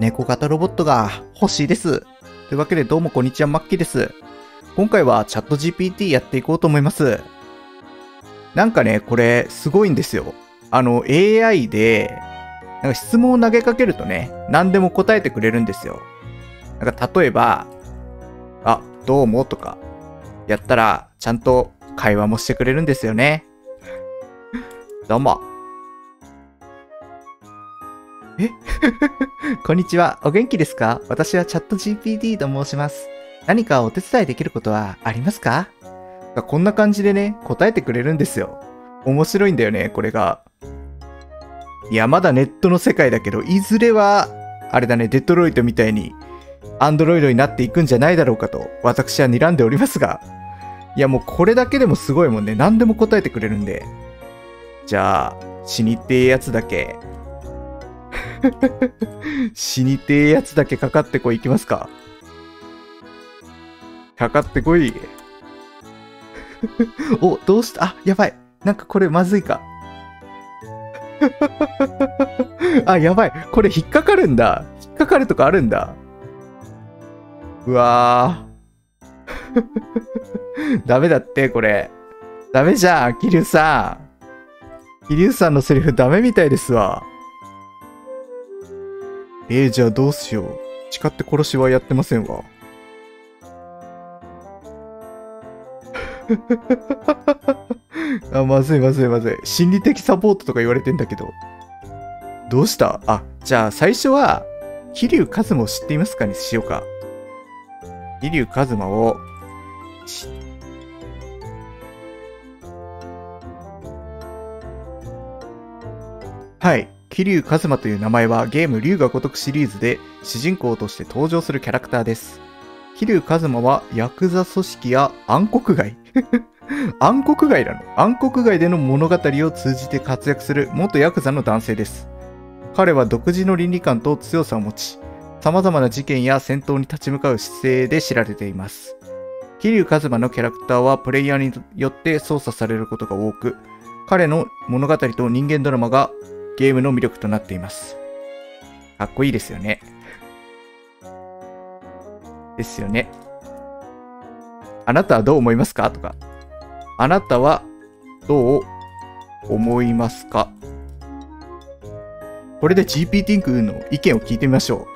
猫型ロボットが欲しいです。というわけでどうもこんにちは、マッキーです。今回はチャット GPT やっていこうと思います。なんかね、これすごいんですよ。あの AI で、なんか質問を投げかけるとね、何でも答えてくれるんですよ。なんか例えば、あ、どうもとか、やったら、ちゃんと会話もしてくれるんですよね。どうも。え？こんにちは。お元気ですか？私はチャット GPT と申します。何かお手伝いできることはありますか？こんな感じでね、答えてくれるんですよ。面白いんだよね、これが。いや、まだネットの世界だけど、いずれは、あれだね、デトロイトみたいに、アンドロイドになっていくんじゃないだろうかと、私は睨んでおりますが。いや、もうこれだけでもすごいもんね。何でも答えてくれるんで。じゃあ、死にってえやつだけ。死にてえやつだけかかってこい、いきますか。かかってこい。お、どうした？あ、やばい。なんかこれまずいか。あ、やばい。これ引っかかるんだ。引っかかるとかあるんだ。うわー。ダメだって、これ。ダメじゃん、桐生さん。桐生さんのセリフダメみたいですわ。えー、じゃあどうしよう。誓って殺しはやってませんわ。あ、まずいまずいまずい。心理的サポートとか言われてんだけど。どうした？あ、じゃあ最初は、桐生一馬を知っていますかにしようか。桐生一馬を、しはい。桐生一馬という名前はゲーム竜が如くシリーズで主人公として登場するキャラクターです。桐生一馬はヤクザ組織や暗黒街 暗黒街なの暗黒街での物語を通じて活躍する元ヤクザの男性です。彼は独自の倫理観と強さを持ち、様々な事件や戦闘に立ち向かう姿勢で知られています。桐生一馬のキャラクターはプレイヤーによって操作されることが多く、彼の物語と人間ドラマがゲームの魅力となっています。かっこいいですよね。ですよね。あなたはどう思いますか？とか。あなたはどう思いますか？これで GPT 君の意見を聞いてみましょ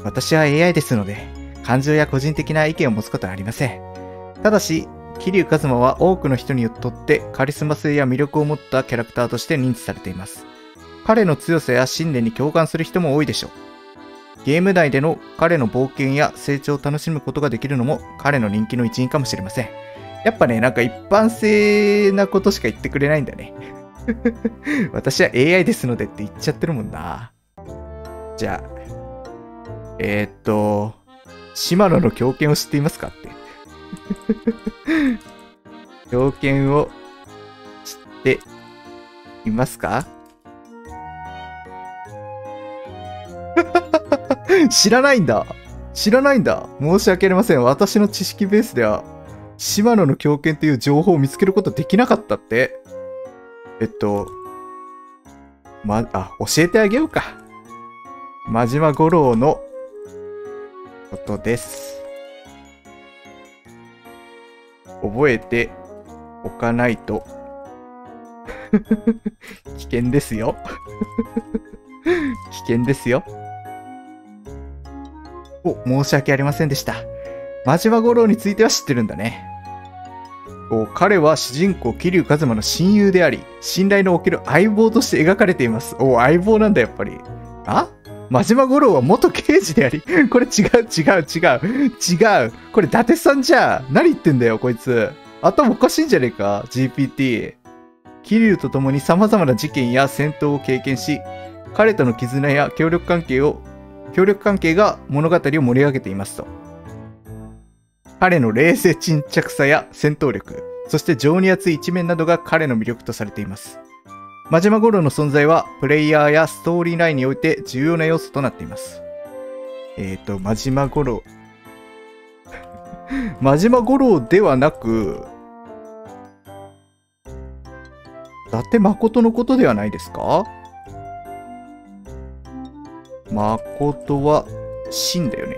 う。私は AI ですので、感情や個人的な意見を持つことはありません。ただし、桐生一馬は多くの人にとってカリスマ性や魅力を持ったキャラクターとして認知されています。彼の強さや信念に共感する人も多いでしょう。ゲーム内での彼の冒険や成長を楽しむことができるのも彼の人気の一因かもしれません。やっぱね、なんか一般性なことしか言ってくれないんだね。私は AI ですのでって言っちゃってるもんな。じゃあ、えー、っと、島野の狂犬を知っていますかって。狂犬を知っていますか？知らないんだ。知らないんだ。申し訳ありません。私の知識ベースでは、島野の狂犬っていう情報を見つけることできなかったって。えっと、ま、あ、教えてあげようか。真島五郎のことです。覚えておかないと 危険ですよ。危険ですよ。お、申し訳ありませんでした。真島五郎については知ってるんだね。お彼は主人公桐生一馬の親友であり、信頼のおける相棒として描かれています。お相棒なんだ、やっぱり。あ？真島五郎は元刑事であり、これ違う違う違う。違う。これ伊達さんじゃ。何言ってんだよ、こいつ。頭おかしいんじゃねえか、GPT。桐生と共に様々な事件や戦闘を経験し、彼との絆や協力関係を、協力関係が物語を盛り上げていますと。彼の冷静沈着さや戦闘力、そして情に熱い一面などが彼の魅力とされています。真島五郎の存在は、プレイヤーやストーリーラインにおいて重要な要素となっています。えっ、ー、と、真島五郎。真島五郎ではなく、伊達誠のことではないですか？誠は真だよね。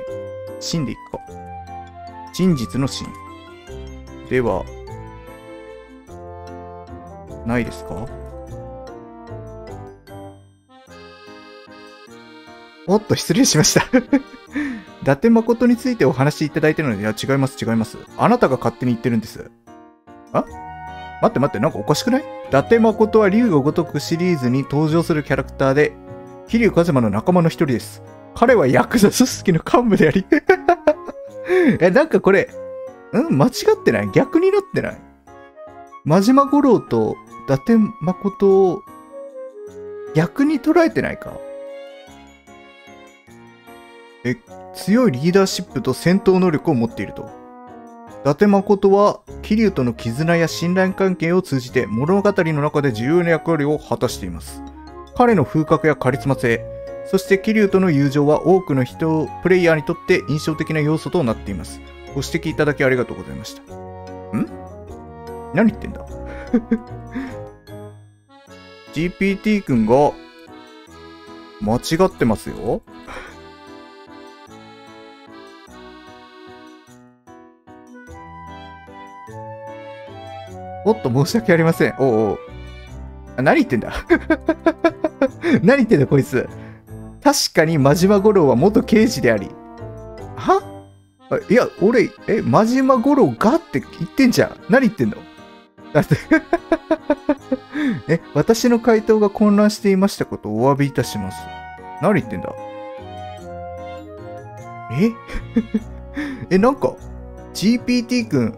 真でいくか。真実の真。では、ないですか？おっと、失礼しました。伊達誠についてお話しいただいてるので、いや、違います、違います。あなたが勝手に言ってるんです。あ？待って待って、なんかおかしくない？伊達誠は竜が如くシリーズに登場するキャラクターで、桐生一馬の仲間の一人です。彼はヤクザ組織の幹部であり え、なんかこれ、ん？間違ってない？逆になってない？真島五郎と伊達誠を逆に捉えてないか？え、強いリーダーシップと戦闘能力を持っていると。伊達誠は桐生との絆や信頼関係を通じて物語の中で重要な役割を果たしています。彼の風格やカリスマ性、そして桐生との友情は多くの人、プレイヤーにとって印象的な要素となっています。ご指摘いただきありがとうございました。ん？何言ってんだ ?GPT 君が間違ってますよおっと、申し訳ありません。おうおう。何言ってんだ？何言ってんだ、こいつ。確かに真島五郎は元刑事であり。は？いや、俺、え、真島五郎がって言ってんじゃん。何言ってんの？だって え、私の回答が混乱していましたことをお詫びいたします。何言ってんだ？え？え、なんか、GPT 君、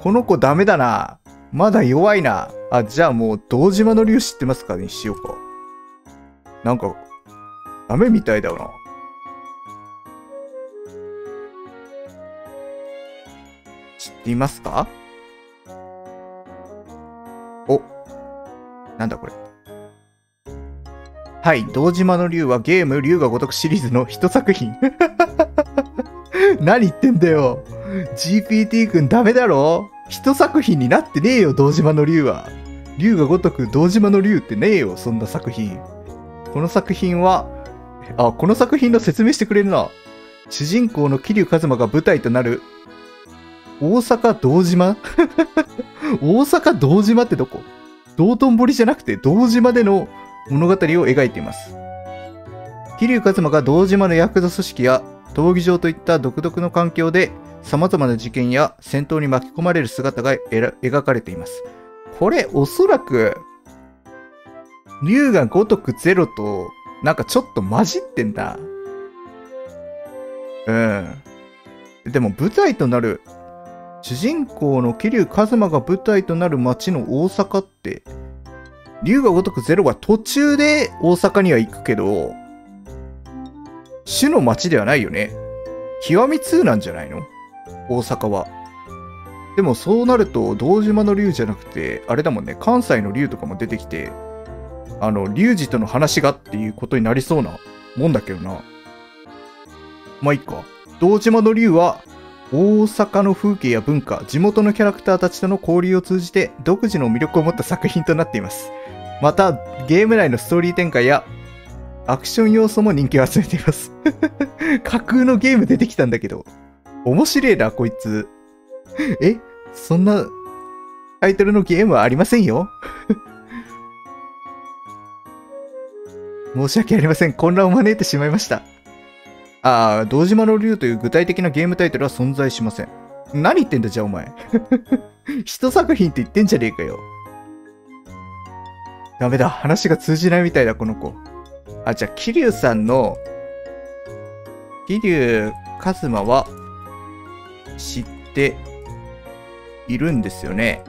この子ダメだな。まだ弱いな。あ、じゃあもう、堂島の竜知ってますかにしようか。なんか、ダメみたいだよな。知っていますか？お。なんだこれ。はい、堂島の竜はゲーム竜が如くシリーズの一作品。何言ってんだよ。GPT 君ダメだろ一作品になってねえよ、堂島の竜は。竜が如く堂島の竜ってねえよ、そんな作品。この作品は、あ、この作品の説明してくれるな。主人公の桐生一馬が舞台となる、大阪堂島？大阪堂島ってどこ？道頓堀じゃなくて堂島での物語を描いています。桐生一馬が堂島のヤクザ組織や闘技場といった独特の環境で様々な事件や戦闘に巻き込まれる姿が描かれています。これ、おそらく、竜が如くゼロと、なんかちょっと混じってんだ。うん。でも舞台となる、主人公の桐生一馬が舞台となる街の大阪って、竜が如くゼロは途中で大阪には行くけど、主の街ではないよね。極み2なんじゃないの？大阪は。でもそうなると、堂島の竜じゃなくて、あれだもんね、関西の竜とかも出てきて、あの、竜二との話がっていうことになりそうなもんだけどな。まあいいか。堂島の竜は、大阪の風景や文化、地元のキャラクターたちとの交流を通じて独自の魅力を持った作品となっています。また、ゲーム内のストーリー展開やアクション要素も人気を集めています 架空のゲーム出てきたんだけど、面白いな、こいつ。え？そんなタイトルのゲームはありませんよ？申し訳ありません。混乱を招いてしまいました。ああ、堂島の竜という具体的なゲームタイトルは存在しません。何言ってんだ、じゃあお前。一作品って言ってんじゃねえかよ。ダメだ。話が通じないみたいだ、この子。あ、じゃあ、桐生さんの、桐生一馬は、知っているんですよね。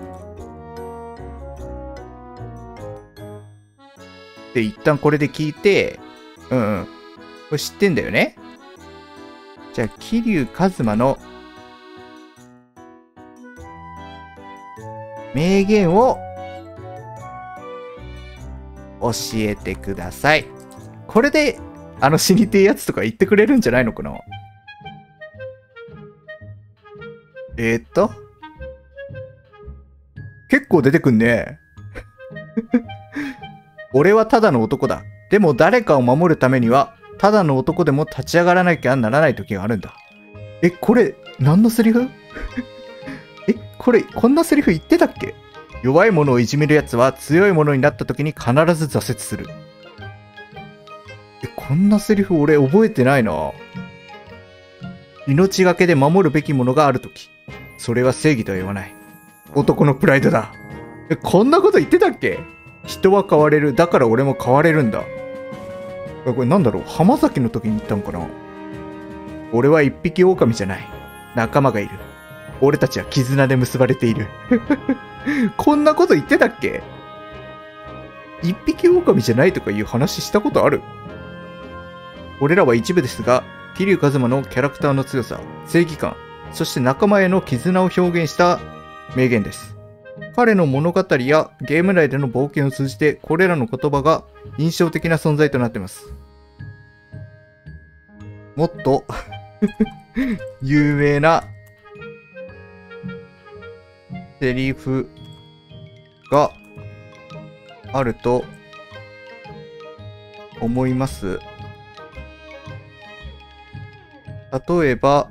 で、一旦これで聞いて、うんうん。これ知ってんだよねじゃあ、桐生一馬の名言を教えてください。これで、あの死にてえやつとか言ってくれるんじゃないのかな？えー、っと？結構出てくんね。俺はただの男だ。でも誰かを守るためには、ただの男でも立ち上がらなきゃならない時があるんだ。え、これ、何のセリフ？え、これ、こんなセリフ言ってたっけ？弱い者をいじめる奴は強い者になった時に必ず挫折する。え、こんなセリフ俺覚えてないな。命がけで守るべきものがある時。それは正義とは言わない。男のプライドだ。え、こんなこと言ってたっけ？人は変われる。だから俺も変われるんだ。これなんだろう？浜崎の時に言ったんかな？俺は一匹狼じゃない。仲間がいる。俺たちは絆で結ばれている。こんなこと言ってたっけ？一匹狼じゃないとかいう話したことある？俺らは一部ですが、桐生一馬のキャラクターの強さ、正義感、そして仲間への絆を表現した名言です。彼の物語やゲーム内での冒険を通じて、これらの言葉が印象的な存在となっています。もっと 有名なセリフがあると思います。例えば、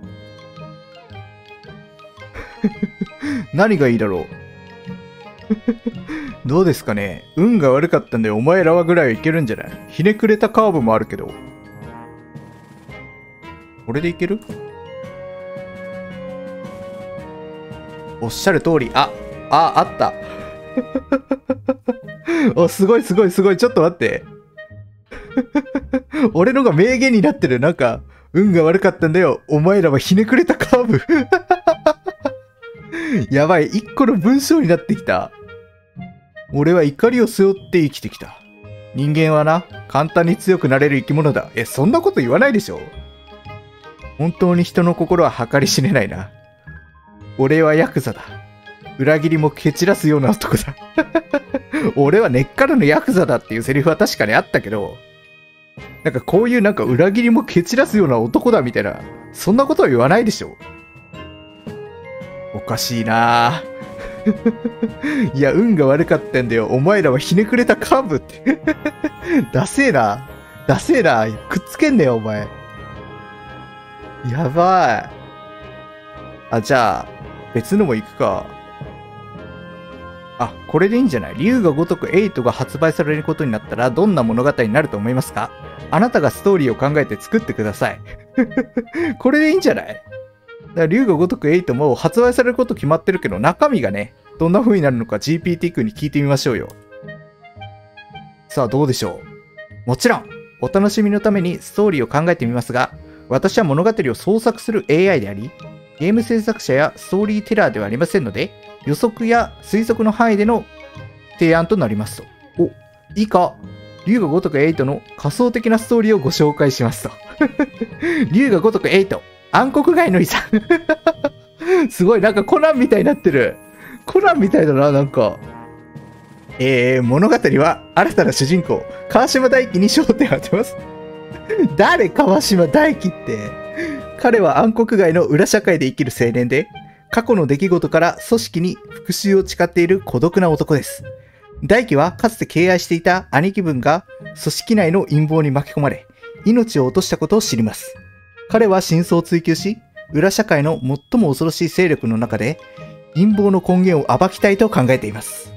何がいいだろう？どうですかね？運が悪かったんでお前らはぐらいはいけるんじゃない？ひねくれたカーブもあるけど。これでいける？おっしゃる通り。あ、あ、あった。お、すごいすごいすごい。ちょっと待って。俺のが名言になってる。なんか、運が悪かったんだよ。お前らはひねくれたカーブ。やばい。一個の文章になってきた。俺は怒りを背負って生きてきた。人間はな、簡単に強くなれる生き物だ。え、そんなこと言わないでしょ本当に人の心は計り知れないな。俺はヤクザだ。裏切りも蹴散らすような男だ。俺は根っからのヤクザだっていうセリフは確かにあったけど、なんかこういうなんか裏切りも蹴散らすような男だみたいな、そんなことは言わないでしょおかしいなぁ。いや、運が悪かったんだよ。お前らはひねくれた幹部って。ダセえな。ダセえな。くっつけんねよ、お前。やばい。あ、じゃあ、別のも行くか。あ、これでいいんじゃない？竜が如く8が発売されることになったらどんな物語になると思いますか？あなたがストーリーを考えて作ってください。これでいいんじゃない？だから竜が如く8も発売されること決まってるけど中身がね、どんな風になるのか GPT 君に聞いてみましょうよ。さあどうでしょうもちろん、お楽しみのためにストーリーを考えてみますが、私は物語を創作する AI であり、ゲーム制作者やストーリーテラーではありませんので、予測や推測の範囲での提案となりますと。お、いいか、竜が如く8の仮想的なストーリーをご紹介しますと。竜が如く8、暗黒街の遺産。すごい、なんかコナンみたいになってる。コナンみたいだな、なんか。えー、物語は新たな主人公、川島大輝に焦点を当てます。誰川島大輝って？彼は暗黒街の裏社会で生きる青年で、過去の出来事から組織に復讐を誓っている孤独な男です。大輝はかつて敬愛していた兄貴分が組織内の陰謀に巻き込まれ、命を落としたことを知ります。彼は真相を追求し、裏社会の最も恐ろしい勢力の中で、陰謀の根源を暴きたいと考えています。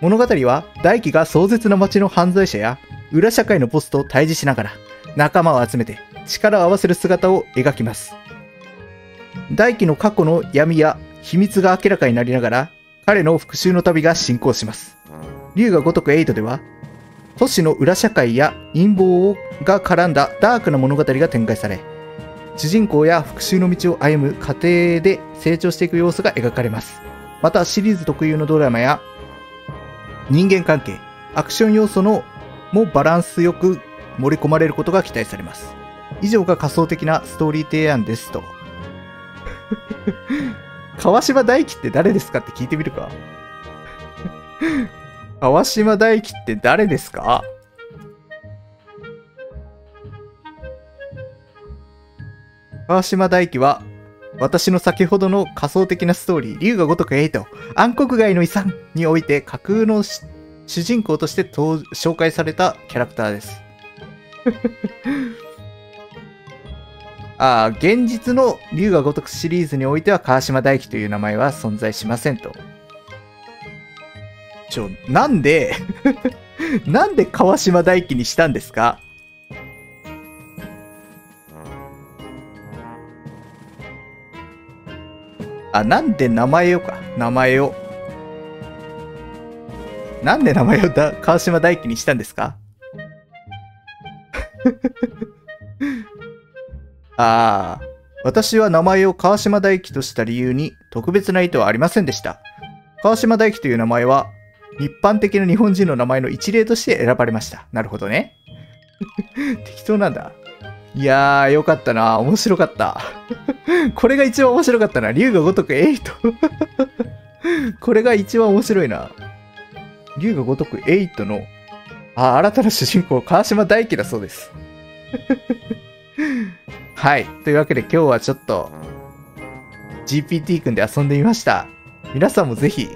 物語は大輝が壮絶な街の犯罪者や裏社会のボスと対峙しながら仲間を集めて力を合わせる姿を描きます。大輝の過去の闇や秘密が明らかになりながら彼の復讐の旅が進行します。竜が如く8では都市の裏社会や陰謀が絡んだダークな物語が展開され、主人公や復讐の道を歩む過程で成長していく様子が描かれます。またシリーズ特有のドラマや人間関係、アクション要素のもバランスよく盛り込まれることが期待されます。以上が仮想的なストーリー提案ですと。川島大輝って誰ですかって聞いてみるか。川島大輝って誰ですか？川島大輝は、私の先ほどの仮想的なストーリー、竜が如く8、暗黒街の遺産において架空の主人公として紹介されたキャラクターです。ああ、現実の竜が如くシリーズにおいては川島大輝という名前は存在しませんと。ちょ、なんで なんで川島大輝にしたんですか？あ、なんで名前をか。名前を。なんで名前をだ川島大輝にしたんですか？ああ、私は名前を川島大輝とした理由に特別な意図はありませんでした。川島大輝という名前は一般的な日本人の名前の一例として選ばれました。なるほどね。適当なんだ。いやー、よかったな。面白かった。これが一番面白かったな。竜が如く8。これが一番面白いな。竜が如く8の、あ、新たな主人公、川島大輝だそうです。はい。というわけで今日はちょっと、GPT 君で遊んでみました。皆さんもぜひ、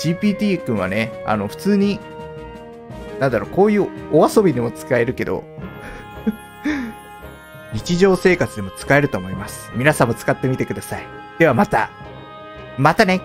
GPT 君はね、あの、普通に、なんだろう、こういうお遊びでも使えるけど、日常生活でも使えると思います。皆さんも使ってみてください。ではまた。またね